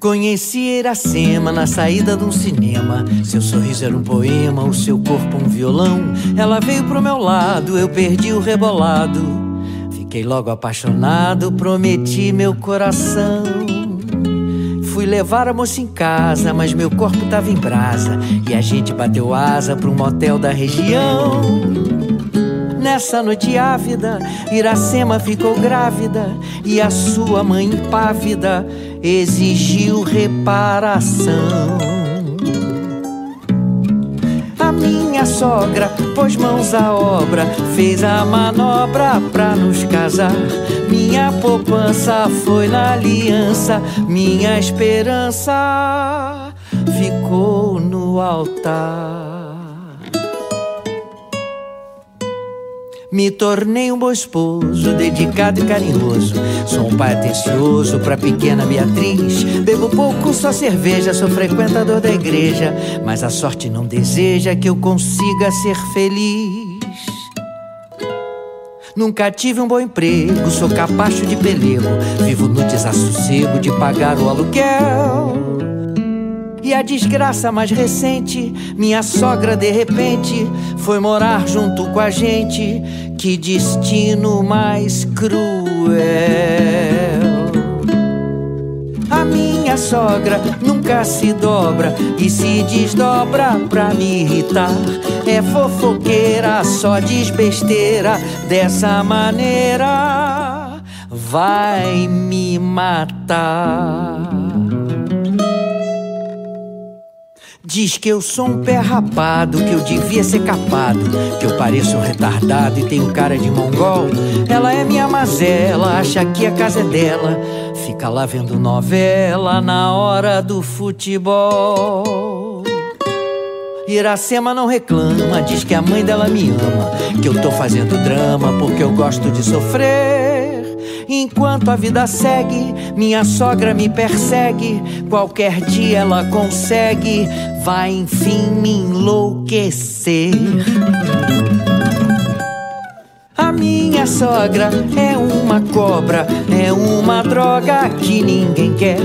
Conheci Iracema na saída de um cinema. Seu sorriso era um poema, o seu corpo um violão. Ela veio pro meu lado, eu perdi o rebolado. Fiquei logo apaixonado, prometi meu coração. Fui levar a moça em casa, mas meu corpo tava em brasa. E a gente bateu asa um motel da região. Nessa noite ávida, Iracema ficou grávida e a sua mãe impávida exigiu reparação. A minha sogra pôs mãos à obra, fez a manobra pra nos casar. Minha poupança foi na aliança, minha esperança ficou no altar. Me tornei um bom esposo, dedicado e carinhoso. Sou um pai atencioso pra pequena Beatriz. Bebo pouco, só cerveja, sou frequentador da igreja. Mas a sorte não deseja que eu consiga ser feliz. Nunca tive um bom emprego, sou capacho de pelego. Vivo no desassossego de pagar o aluguel. E a desgraça mais recente, minha sogra de repente foi morar junto com a gente. Que destino mais cruel. A minha sogra nunca se dobra e se desdobra pra me irritar. É fofoqueira, só diz besteira. Dessa maneira vai me matar. Diz que eu sou um pé rapado, que eu devia ser capado, que eu pareço um retardado e tenho cara de mongol. Ela é minha mazela, acha que a casa é dela. Fica lá vendo novela na hora do futebol. Iracema não reclama, diz que a mãe dela me ama, que eu tô fazendo drama porque eu gosto de sofrer. Enquanto a vida segue, minha sogra me persegue. Qualquer dia ela consegue, vai enfim me enlouquecer. A minha sogra é uma cobra, é uma droga que ninguém quer.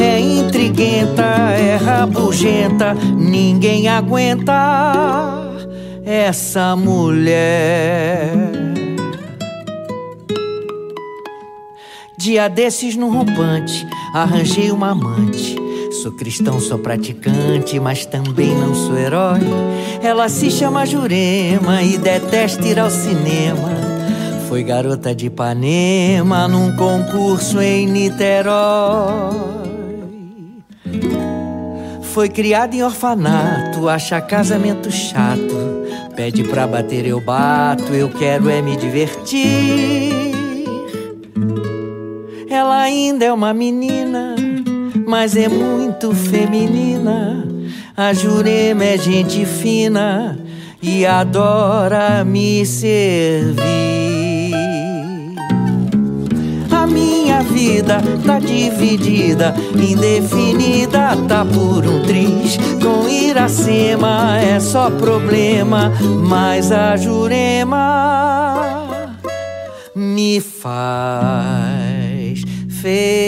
É intriguenta, é rabugenta, ninguém aguenta essa mulher. Dia desses no rompante, arranjei uma amante. Sou cristão, sou praticante, mas também não sou herói. Ela se chama Jurema e detesta ir ao cinema. Foi garota de Ipanema num concurso em Niterói. Foi criada em orfanato, acha casamento chato. Pede pra bater, eu bato, eu quero é me divertir. Ela ainda é uma menina, mas é muito feminina. A Jurema é gente fina e adora me servir. A minha vida tá dividida, indefinida, tá por um triz. Com Iracema é só problema, mas a Jurema me faz feliz.